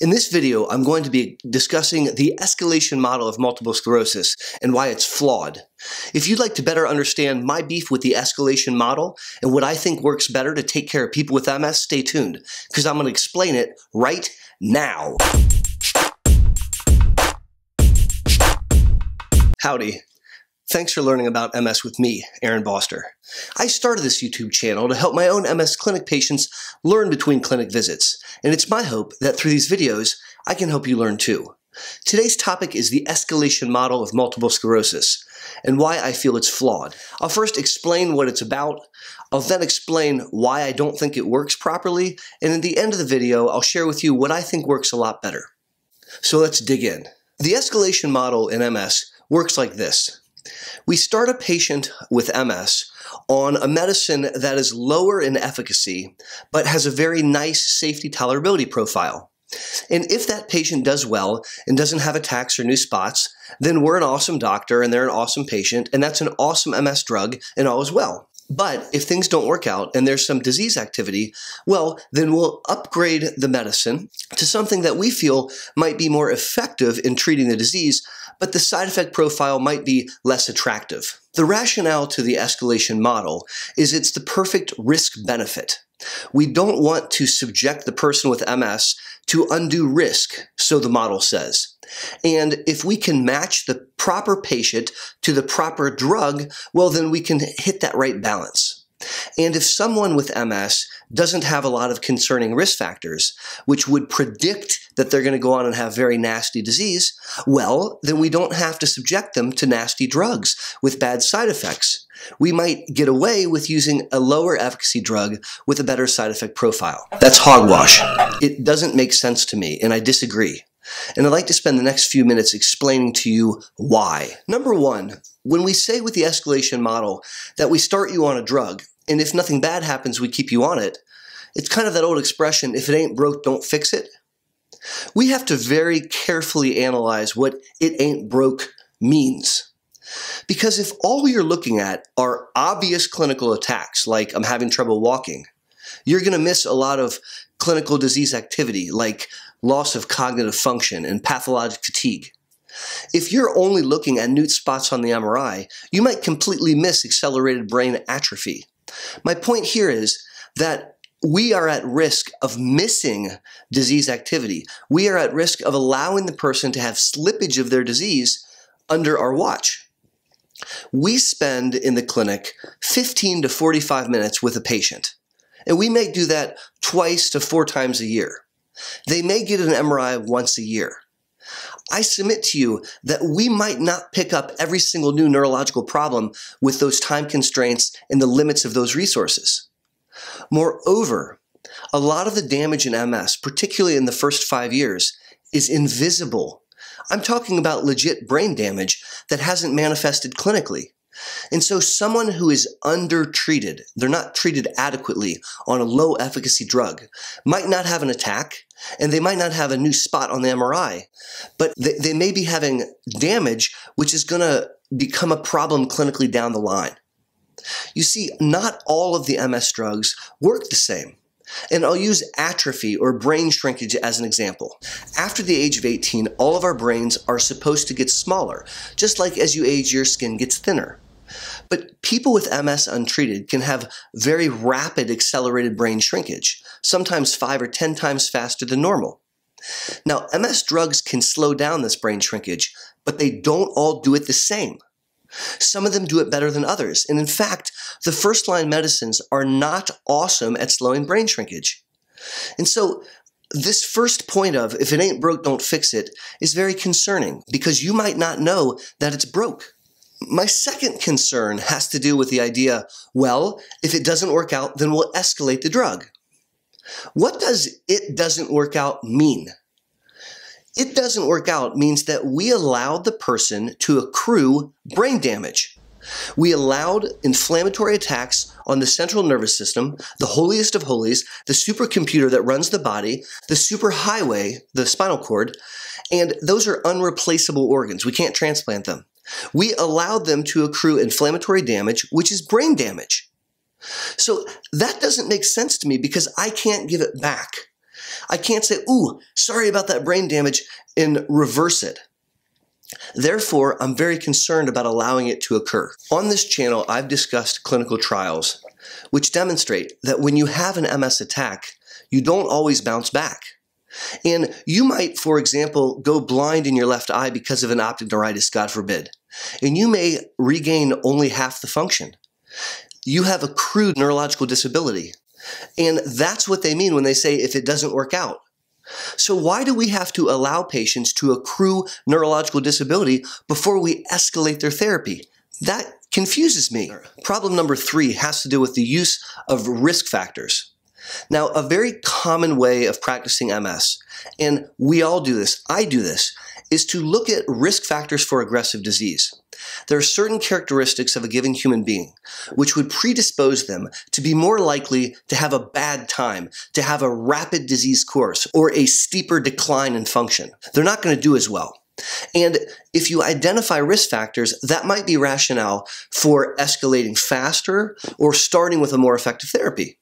In this video, I'm going to be discussing the escalation model of multiple sclerosis and why it's flawed. If you'd like to better understand my beef with the escalation model and what I think works better to take care of people with MS, stay tuned, because I'm going to explain it right now. Howdy. Thanks for learning about MS with me, Aaron Boster. I started this YouTube channel to help my own MS clinic patients learn between clinic visits, and it's my hope that through these videos, I can help you learn too. Today's topic is the escalation model of multiple sclerosis and why I feel it's flawed. I'll first explain what it's about. I'll then explain why I don't think it works properly. And at the end of the video, I'll share with you what I think works a lot better. So let's dig in. The escalation model in MS works like this. We start a patient with MS on a medicine that is lower in efficacy, but has a very nice safety tolerability profile. And if that patient does well and doesn't have attacks or new spots, then we're an awesome doctor and they're an awesome patient, and that's an awesome MS drug, and all is well. But if things don't work out and there's some disease activity, well, then we'll upgrade the medicine to something that we feel might be more effective in treating the disease, but the side effect profile might be less attractive. The rationale to the escalation model is it's the perfect risk benefit. We don't want to subject the person with MS to undue risk, so the model says. And if we can match the proper patient to the proper drug, well, then we can hit that right balance. And if someone with MS doesn't have a lot of concerning risk factors, which would predict that they're going to go on and have very nasty disease, well, then we don't have to subject them to nasty drugs with bad side effects. We might get away with using a lower efficacy drug with a better side effect profile. That's hogwash. It doesn't make sense to me, and I disagree. And I'd like to spend the next few minutes explaining to you why. Number one, when we say with the escalation model that we start you on a drug, and if nothing bad happens, we keep you on it, it's kind of that old expression if it ain't broke, don't fix it. We have to very carefully analyze what it ain't broke means. Because if all you're looking at are obvious clinical attacks, like I'm having trouble walking, you're going to miss a lot of clinical disease activity, like loss of cognitive function and pathologic fatigue. If you're only looking at nude spots on the MRI, you might completely miss accelerated brain atrophy. My point here is that we are at risk of missing disease activity. We are at risk of allowing the person to have slippage of their disease under our watch. We spend in the clinic 15 to 45 minutes with a patient, and we may do that twice to four times a year. They may get an MRI once a year. I submit to you that we might not pick up every single new neurological problem with those time constraints and the limits of those resources. Moreover, a lot of the damage in MS, particularly in the first five years, is invisible. I'm talking about legit brain damage that hasn't manifested clinically. And so someone who is undertreated, they're not treated adequately on a low efficacy drug, might not have an attack and they might not have a new spot on the MRI, but they, they may be having damage which is going to become a problem clinically down the line. You see, not all of the MS drugs work the same. And I'll use atrophy or brain shrinkage as an example. After the age of 18, all of our brains are supposed to get smaller, just like as you age, your skin gets thinner. But people with MS untreated can have very rapid accelerated brain shrinkage, sometimes five or 10 times faster than normal. Now, MS drugs can slow down this brain shrinkage, but they don't all do it the same. Some of them do it better than others. And in fact, the first line medicines are not awesome at slowing brain shrinkage. And so this first point of if it ain't broke, don't fix it is very concerning because you might not know that it's broke. My second concern has to do with the idea, well, if it doesn't work out, then we'll escalate the drug. What does it doesn't work out mean? it doesn't work out means that we allowed the person to accrue brain damage. We allowed inflammatory attacks on the central nervous system, the holiest of holies, the supercomputer that runs the body, the superhighway, the spinal cord, and those are unreplaceable organs. We can't transplant them. We allowed them to accrue inflammatory damage, which is brain damage. So that doesn't make sense to me because I can't give it back. I can't say, ooh, sorry about that brain damage and reverse it. Therefore, I'm very concerned about allowing it to occur. On this channel, I've discussed clinical trials which demonstrate that when you have an MS attack, you don't always bounce back. And you might, for example, go blind in your left eye because of an optic neuritis, God forbid. And you may regain only half the function. You have accrued neurological disability. And that's what they mean when they say if it doesn't work out. So why do we have to allow patients to accrue neurological disability before we escalate their therapy? That confuses me. Problem number three has to do with the use of risk factors. Now, a very common way of practicing MS, and we all do this, I do this, is to look at risk factors for aggressive disease. There are certain characteristics of a given human being which would predispose them to be more likely to have a bad time, to have a rapid disease course, or a steeper decline in function. They're not going to do as well. And if you identify risk factors, that might be rationale for escalating faster or starting with a more effective therapy.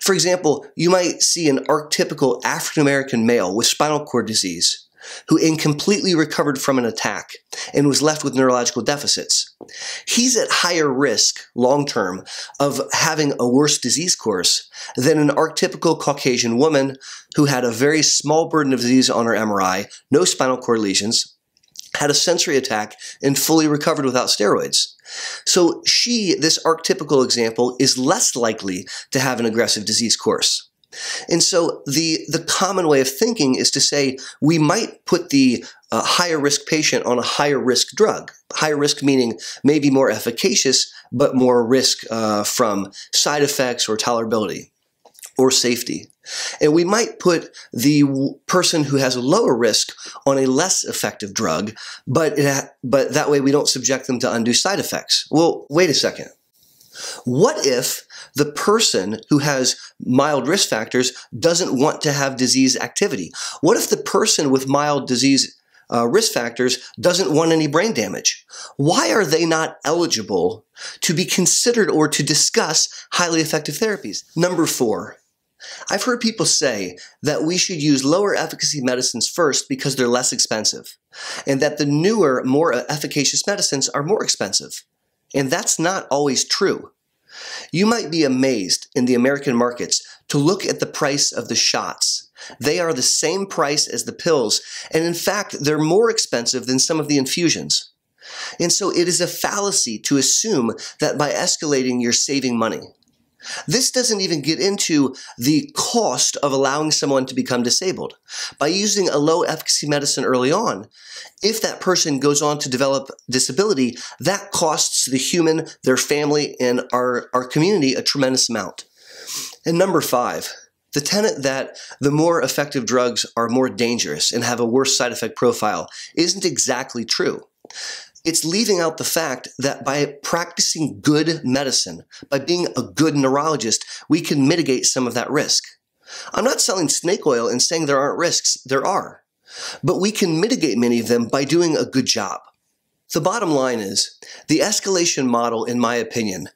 For example, you might see an archetypical African American male with spinal cord disease who incompletely recovered from an attack and was left with neurological deficits. He's at higher risk long term of having a worse disease course than an archetypical Caucasian woman who had a very small burden of disease on her MRI, no spinal cord lesions, had a sensory attack, and fully recovered without steroids. So she, this archetypical example, is less likely to have an aggressive disease course. And so the, the common way of thinking is to say we might put the uh, higher risk patient on a higher risk drug. Higher risk meaning maybe more efficacious, but more risk uh, from side effects or tolerability or safety. And we might put the person who has a lower risk on a less effective drug, but, ha- but that way we don't subject them to undue side effects. Well, wait a second. What if the person who has mild risk factors doesn't want to have disease activity? What if the person with mild disease uh, risk factors doesn't want any brain damage? Why are they not eligible to be considered or to discuss highly effective therapies? Number four, I've heard people say that we should use lower efficacy medicines first because they're less expensive, and that the newer, more efficacious medicines are more expensive. And that's not always true. You might be amazed in the American markets to look at the price of the shots. They are the same price as the pills, and in fact, they're more expensive than some of the infusions. And so it is a fallacy to assume that by escalating, you're saving money. This doesn't even get into the cost of allowing someone to become disabled. By using a low efficacy medicine early on, if that person goes on to develop disability, that costs the human, their family, and our, our community a tremendous amount. And number five, the tenet that the more effective drugs are more dangerous and have a worse side effect profile isn't exactly true. It's leaving out the fact that by practicing good medicine, by being a good neurologist, we can mitigate some of that risk. I'm not selling snake oil and saying there aren't risks. There are. But we can mitigate many of them by doing a good job. The bottom line is the escalation model, in my opinion,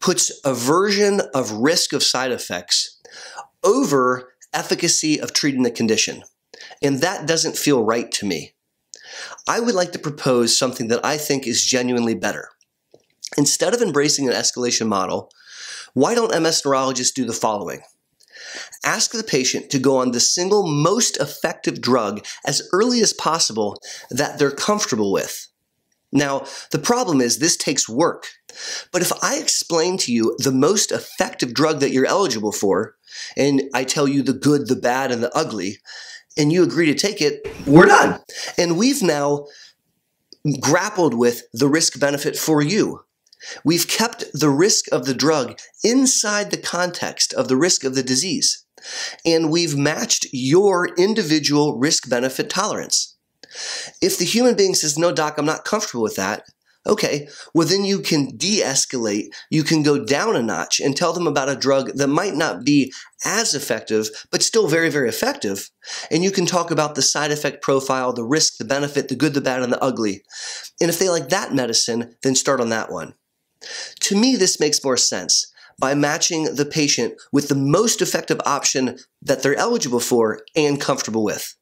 puts aversion of risk of side effects over efficacy of treating the condition. And that doesn't feel right to me. I would like to propose something that I think is genuinely better. Instead of embracing an escalation model, why don't MS neurologists do the following? Ask the patient to go on the single most effective drug as early as possible that they're comfortable with. Now, the problem is this takes work. But if I explain to you the most effective drug that you're eligible for, and I tell you the good, the bad, and the ugly, and you agree to take it, we're done. And we've now grappled with the risk benefit for you. We've kept the risk of the drug inside the context of the risk of the disease. And we've matched your individual risk benefit tolerance. If the human being says, no, doc, I'm not comfortable with that, Okay, well, then you can de escalate. You can go down a notch and tell them about a drug that might not be as effective, but still very, very effective. And you can talk about the side effect profile, the risk, the benefit, the good, the bad, and the ugly. And if they like that medicine, then start on that one. To me, this makes more sense. by matching the patient with the most effective option that they're eligible for and comfortable with.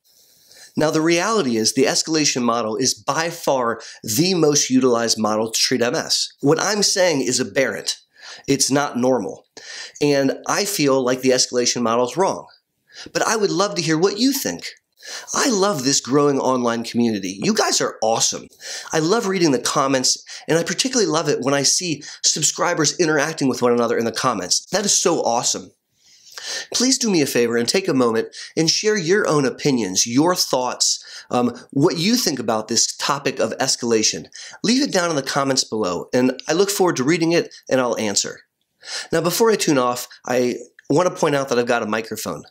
Now, the reality is the escalation model is by far the most utilized model to treat MS. What I'm saying is aberrant. It's not normal. And I feel like the escalation model is wrong. But I would love to hear what you think. I love this growing online community. You guys are awesome. I love reading the comments, and I particularly love it when I see subscribers interacting with one another in the comments. That is so awesome. Please do me a favor and take a moment and share your own opinions, your thoughts, um, what you think about this topic of escalation. Leave it down in the comments below, and I look forward to reading it and I'll answer. Now, before I tune off, I want to point out that I've got a microphone.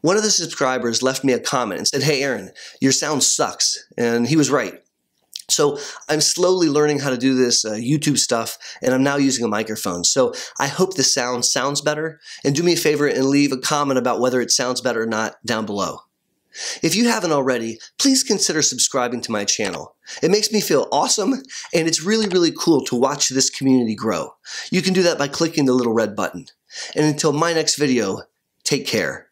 One of the subscribers left me a comment and said, Hey, Aaron, your sound sucks. And he was right. So I'm slowly learning how to do this uh, YouTube stuff, and I'm now using a microphone. So I hope the sound sounds better. And do me a favor and leave a comment about whether it sounds better or not down below. If you haven't already, please consider subscribing to my channel. It makes me feel awesome, and it's really, really cool to watch this community grow. You can do that by clicking the little red button. And until my next video, take care.